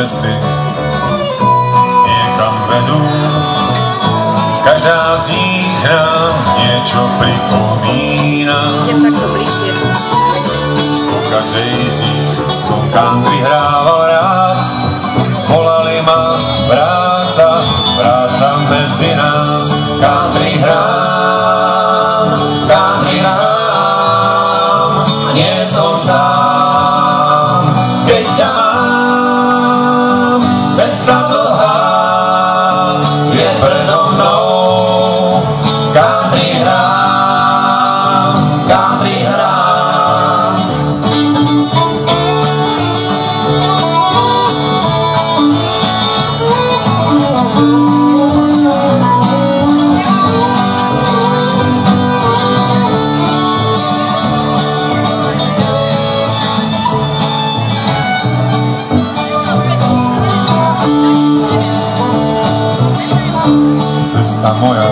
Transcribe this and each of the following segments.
cesty niekam vedú. Každá z nich nám niečo pripomína. Idem takto bližšie. Po každej z nich som country hrával rád. Volali ma vráca, vráca medzi nás. Country hrám, country hrám, nie som sám. Keď ťa mám, cesta cesta moja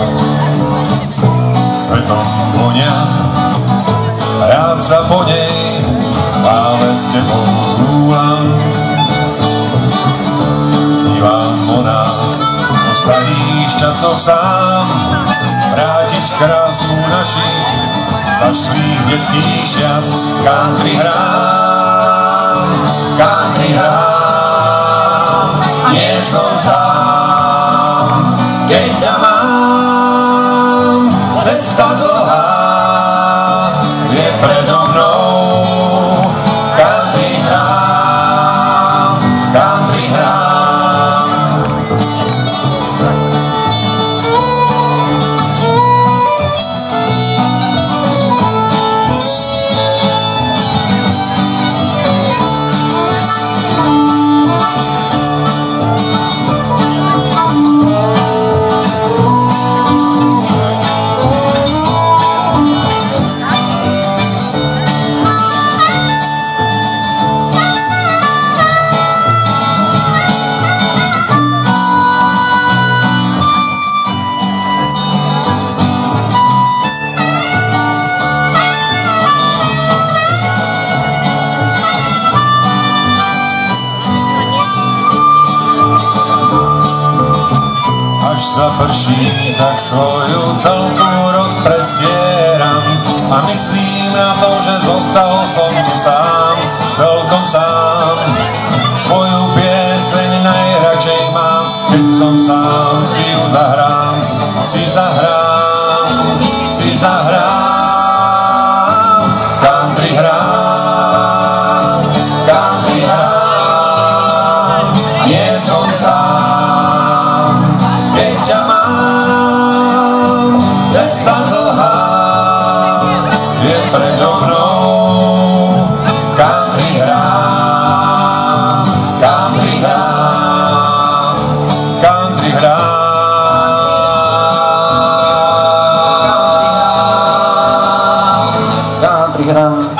svetom vonia. Rád sa po nej stále s tebou túlam. Snívam o nás o starých časoch sám, vrátiť krásu našich zašlých detských čias. Country hrám, country hrám, nie som sám, keď ťa mám, cesta dlhá tak svoju celku rozprestieram a myslím na to, že zostal Instagram.